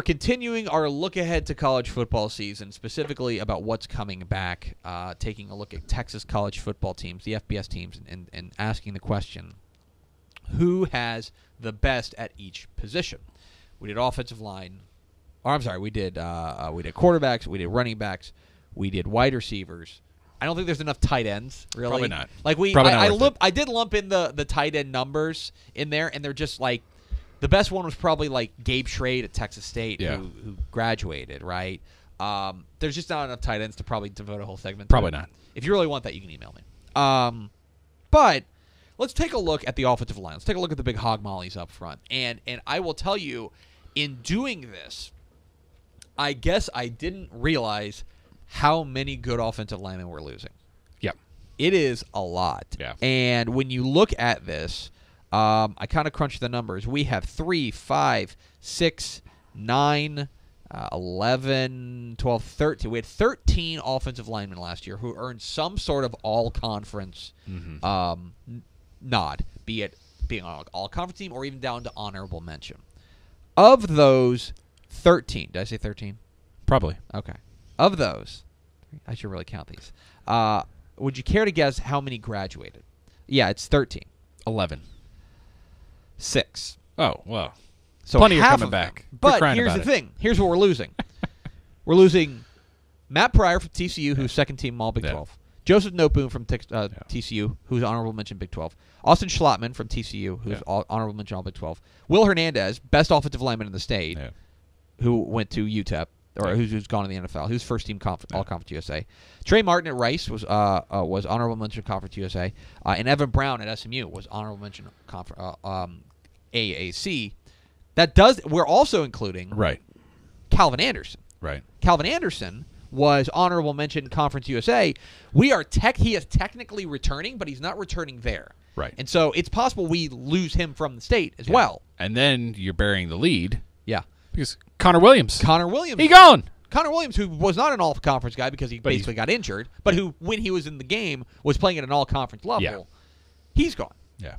we're continuing our look ahead to college football season, specifically about what's coming back, uh, taking a look at Texas college football teams, the FBS teams, and, and asking the question who has the best at each position? We did offensive line. Or I'm sorry, we did uh, uh, we did quarterbacks, we did running backs, we did wide receivers. I don't think there's enough tight ends, really. Probably not. Like we, Probably I, not I, lump, I did lump in the the tight end numbers in there, and they're just like the best one was probably like Gabe Schrade at Texas State, Yeah. who, who graduated, right? Um, there's just not enough tight ends to probably devote a whole segment. Probably not. If you really want that, you can email me. Um, but let's take a look at the offensive line. Let's take a look at the big hog mollies up front, and and I will tell you, in doing this, I guess I didn't realize how many good offensive linemen we're losing. Yep. It is a lot. Yeah. And when you look at this, um, I kind of crunched the numbers. We have three, five, six, nine, uh, 11, 12, 13. We had 13 offensive linemen last year who earned some sort of all conference Mm-hmm. um, nod, be it being on an all conference team or even down to honorable mention. Of those 13, did I say 13? Probably. Okay. Of those, I should really count these. Uh, would you care to guess how many graduated? Yeah, it's 13. 11. Six. Oh, well. So Plenty are coming of back. But here's the it. thing. Here's what we're losing. we're losing Matt Pryor from TCU, who's second team All Big Yeah. 12. Joseph Noteboom from Tex- uh, Yeah. TCU, who's honorable mention Big 12. Austin Schlottman from TCU, who's all, honorable mention All Big 12. Will Hernandez, best offensive lineman in the state, who went to UTEP or who's, who's gone to the NFL. Who's first team conf- Yeah. All Conference USA. Trey Martin at Rice was uh, uh, was honorable mention Conference USA, uh, and Evan Brown at SMU was honorable mention confer- uh, um, AAC. That does. We're also including Right. Calvin Anderson. Right. Calvin Anderson was honorable mention Conference USA. We are tech. He is technically returning, but he's not returning there. Right. And so it's possible we lose him from the state as Yeah. well. And then you're burying the lead Yeah. because Connor Williams. Connor Williams. he gone. Connor Williams, who was not an all conference guy because he But basically got injured, but who, when he was in the game, was playing at an all conference level, Yeah. he's gone. Yeah.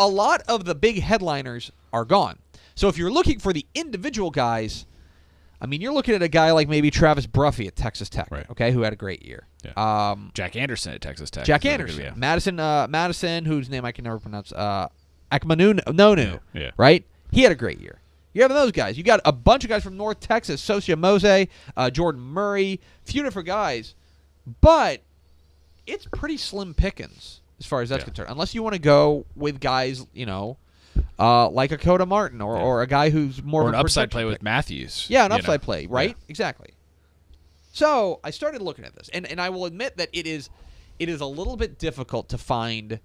A lot of the big headliners are gone. So if you're looking for the individual guys, I mean, you're looking at a guy like maybe Travis Bruffy at Texas Tech, Right. okay, who had a great year. Yeah. Um, Jack Anderson at Texas Tech. Jack Anderson, yeah. Madison, uh, Madison, whose name I can never pronounce, uh, Akamnonu, Yeah, yeah. right? He had a great year. You have those guys. You got a bunch of guys from North Texas, Sosaia Mose, uh, Jordan Murray, few different guys, but it's pretty slim pickings as far as that's Yeah. concerned. Unless you want to go with guys, you know, uh, like a Coda Martin or, Yeah. or a guy who's more Or of an upside play pick. with Matthews. Yeah, an upside know. play, right? Yeah. Exactly. So I started looking at this, and, and I will admit that it is it is a little bit difficult to find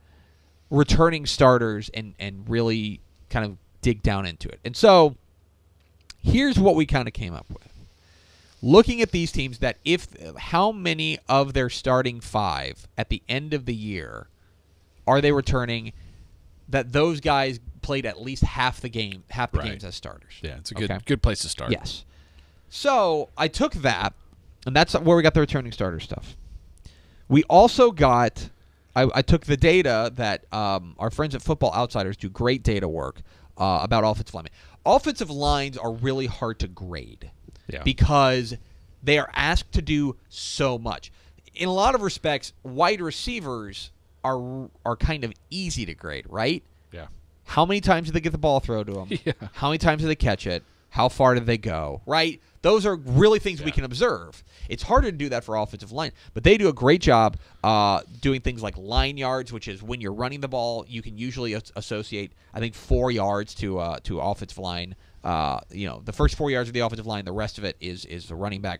returning starters and and really kind of dig down into it. And so here's what we kind of came up with. Looking at these teams that if how many of their starting 5 at the end of the year are they returning that those guys played at least half the game half the Right. games as starters. Yeah, it's a good Okay? good place to start. Yes. So I took that, and that's where we got the returning starter stuff. We also got. I, I took the data that um, our friends at Football Outsiders do great data work uh, about offensive linemen. Offensive lines are really hard to grade Yeah. because they are asked to do so much. In a lot of respects, wide receivers are are kind of easy to grade, right? Yeah. How many times did they get the ball thrown to them? Yeah. How many times did they catch it? How far did they go? Right? Those are really things we can observe. It's harder to do that for offensive line, but they do a great job uh, doing things like line yards, which is when you're running the ball, you can usually as- associate, I think, four yards to uh, to offensive line. Uh, you know, the first four yards of the offensive line, the rest of it is is the running back.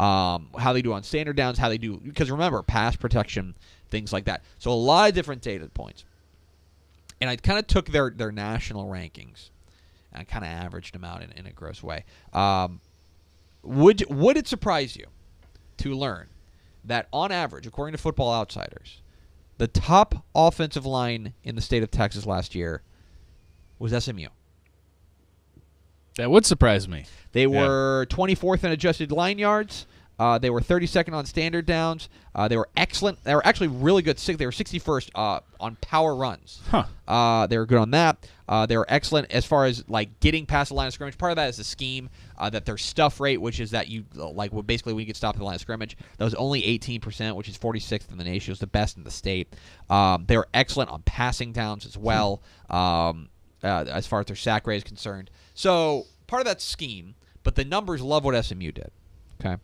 Um, how they do on standard downs, how they do because remember pass protection, things like that. So a lot of different data points and I kind of took their their national rankings and I kind of averaged them out in, in a gross way. Um, would would it surprise you to learn that on average, according to Football Outsiders, the top offensive line in the state of Texas last year was SMU. That would surprise me. They Yeah. were 24th in adjusted line yards, Uh, they were 32nd on standard downs. Uh, they were excellent. They were actually really good. They were 61st uh, on power runs. Huh. Uh, they were good on that. Uh, they were excellent as far as like getting past the line of scrimmage. Part of that is the scheme uh, that their stuff rate, which is that you like well, basically when you get stopped at the line of scrimmage, that was only 18%, which is 46th in the nation. It was the best in the state. Um, they were excellent on passing downs as well, um, as far as their sack rate is concerned. So part of that scheme, but the numbers love what SMU did. Okay.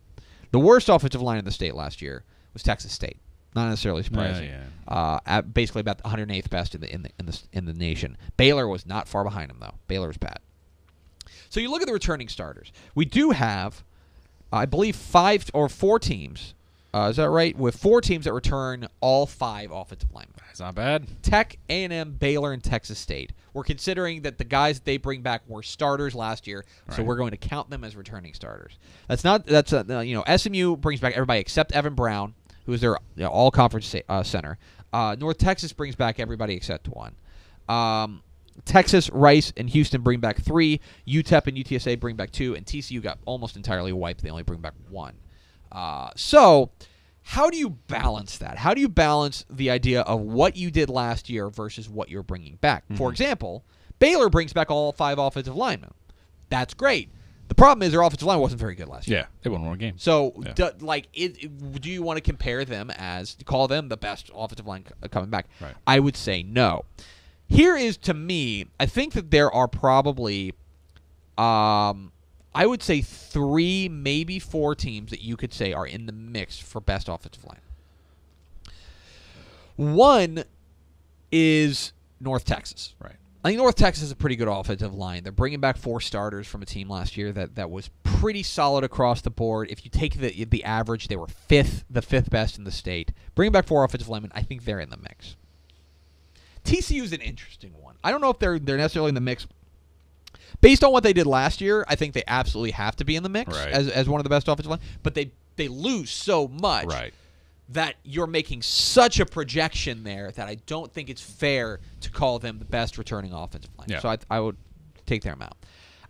The worst offensive line in the state last year was Texas State. Not necessarily surprising. Yeah, Uh, at basically about the 108th best in the in the in the in the nation. Baylor was not far behind them though. Baylor was bad. So you look at the returning starters. We do have, I believe, five or four teams. Uh, is that right? With four teams that return all five offensive linemen. That's not bad. Tech, A&M, Baylor, and Texas State. We're considering that the guys that they bring back were starters last year, so we're going to count them as returning starters. That's not that's uh, you know SMU brings back everybody except Evan Brown, who is their you know, all conference uh, center. Uh, North Texas brings back everybody except one. Um, Texas, Rice, and Houston bring back three. UTEP and UTSA bring back two, and TCU got almost entirely wiped. They only bring back one. Uh, so, how do you balance that? How do you balance the idea of what you did last year versus what you're bringing back? For example, Baylor brings back all five offensive linemen. That's great. The problem is their offensive line wasn't very good last year. Yeah, they won one game. So, Yeah. do, like, it, it- do you want to compare them as call them the best offensive line c- coming back? Right. I would say no. Here is to me, I think that there are probably, um, I would say three, maybe four teams that you could say are in the mix for best offensive line. One is North Texas. Right. I think North Texas is a pretty good offensive line. They're bringing back four starters from a team last year that, that was pretty solid across the board. If you take the the average, they were fifth, the fifth best in the state. Bringing back four offensive linemen, I think they're in the mix. TCU is an interesting one. I don't know if they're they're necessarily in the mix. Based on what they did last year, I think they absolutely have to be in the mix Right. as, as one of the best offensive line. But they they lose so much Right. that you're making such a projection there that I don't think it's fair to call them the best returning offensive line. Yeah. So I, I would take them out.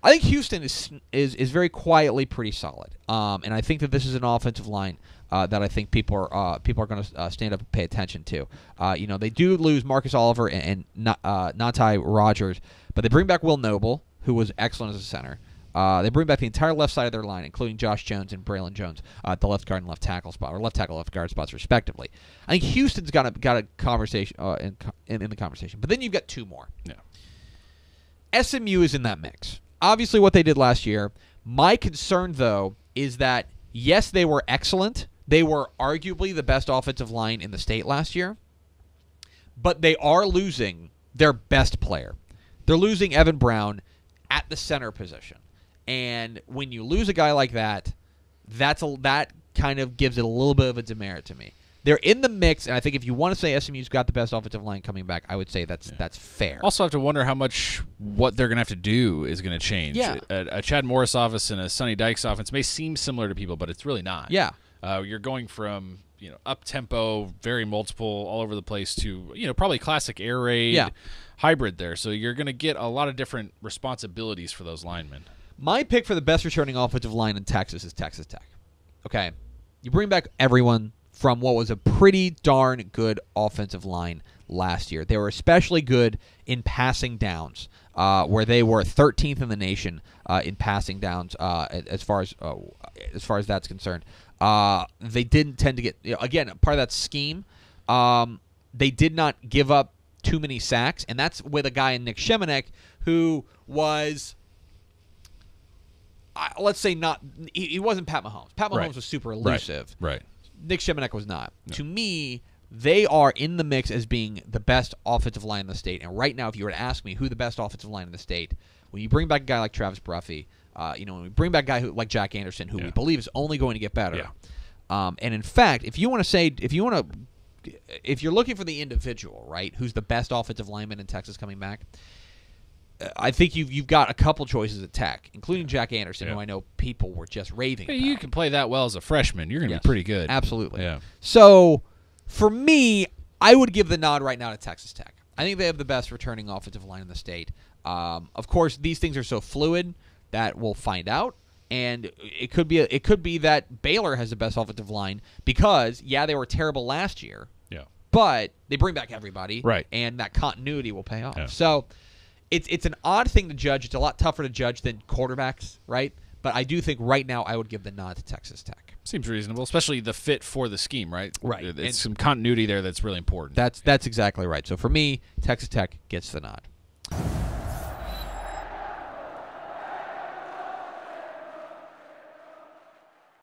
I think Houston is is is very quietly pretty solid, um, and I think that this is an offensive line uh, that I think people are uh, people are going to uh, stand up and pay attention to. Uh, you know, they do lose Marcus Oliver and, and uh, Rogers, but they bring back Will Noble, who was excellent as a center. Uh, they bring back the entire left side of their line, including Josh Jones and Braylon Jones uh, at the left guard and left tackle spot, or left tackle, left guard spots, respectively. I think Houston's got a got a conversation uh, in, in in the conversation, but then you've got two more. Yeah. SMU is in that mix. Obviously, what they did last year. My concern, though, is that yes, they were excellent. They were arguably the best offensive line in the state last year, but they are losing their best player. They're losing Evan Brown at the center position, and when you lose a guy like that, that's a that kind of gives it a little bit of a demerit to me. They're in the mix, and I think if you want to say SMU's got the best offensive line coming back, I would say that's that's fair. Also, have to wonder how much what they're going to have to do is going to change. Yeah. A, a Chad Morris offense and a Sonny Dykes offense may seem similar to people, but it's really not. Yeah. Uh, you're going from you know up tempo, very multiple, all over the place to you know probably classic air raid Yeah. hybrid there. So you're going to get a lot of different responsibilities for those linemen. My pick for the best returning offensive line in Texas is Texas Tech. Okay. You bring back everyone from what was a pretty darn good offensive line last year. They were especially good in passing downs, uh, where they were 13th in the nation uh, in passing downs uh, as far as uh, as far as that's concerned. Uh, they didn't tend to get you know, again part of that scheme. Um, they did not give up too many sacks, and that's with a guy in Nick Shimonek who was I, let's say not he, he wasn't Pat Mahomes. Pat Mahomes Right. was super elusive. Right. Nick Shimonek was not. To me, they are in the mix as being the best offensive line in the state. And right now, if you were to ask me who the best offensive line in the state, when you bring back a guy like Travis Bruffy, uh, you know, when we bring back a guy who, like Jack Anderson, who we believe is only going to get better. Yeah. Um, and in fact, if you want to say, if you want to, if you're looking for the individual, right, who's the best offensive lineman in Texas coming back, uh, I think you've you've got a couple choices at Tech, including Jack Anderson, who I know people were just raving. Hey, about. you can play that well as a freshman. You're going to Yes. be pretty good. Absolutely. Yeah. So, for me, I would give the nod right now to Texas Tech. I think they have the best returning offensive line in the state. Um, of course, these things are so fluid that we'll find out. and it could be a, it could be that Baylor has the best offensive line because yeah they were terrible last year, Yeah. but they bring back everybody, Right. And that continuity will pay off. Yeah. So it's it's an odd thing to judge. It's a lot tougher to judge than quarterbacks, right? But I do think right now I would give the nod to Texas Tech. Seems reasonable, especially the fit for the scheme, right? Right. There's And- some continuity there that's really important. That's that's exactly right. So for me, Texas Tech gets the nod.